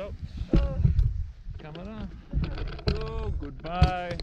out. Oh. on. Oh, goodbye.